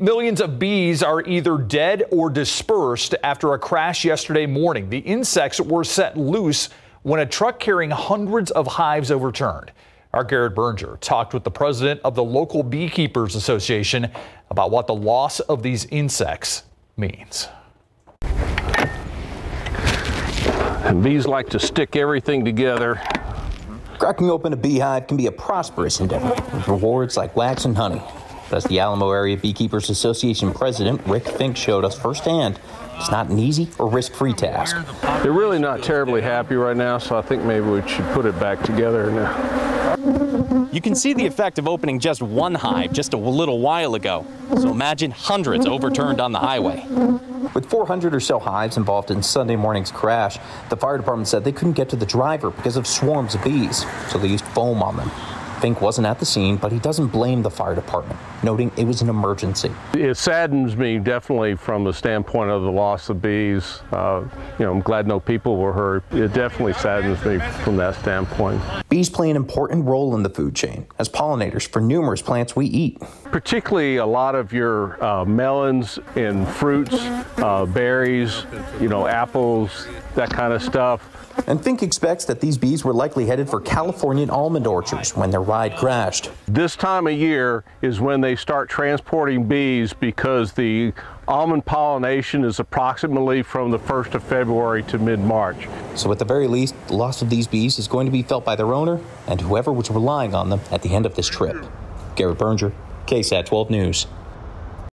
Millions of bees are either dead or dispersed after a crash yesterday morning. The insects were set loose when a truck carrying hundreds of hives overturned. Our Garrett Brnger talked with the president of the local Beekeepers Association about what the loss of these insects means. And bees like to stick everything together. Cracking open a beehive can be a prosperous endeavor with rewards like wax and honey. But as the Alamo Area Beekeepers Association president Rick Fink showed us firsthand, it's not an easy or risk free task. They're really not terribly happy right now, so I think maybe we should put it back together now. You can see the effect of opening just one hive just a little while ago. So imagine hundreds overturned on the highway. With 400 or so hives involved in Sunday morning's crash, the fire department said they couldn't get to the driver because of swarms of bees, so they used foam on them. Fink wasn't at the scene, but he doesn't blame the fire department, noting it was an emergency. It saddens me definitely from the standpoint of the loss of bees. Uh, you know, I'm glad no people were hurt. It definitely saddens me from that standpoint. Bees play an important role in the food chain as pollinators for numerous plants we eat. Particularly a lot of your uh, melons and fruits, uh, berries, you know, apples, that kind of stuff. And Fink expects that these bees were likely headed for Californian almond orchards when their ride crashed. This time of year is when they start transporting bees because the almond pollination is approximately from the 1st of February to mid-March. So at the very least, the loss of these bees is going to be felt by their owner and whoever was relying on them at the end of this trip. Garrett Brnger, KSAT 12 News.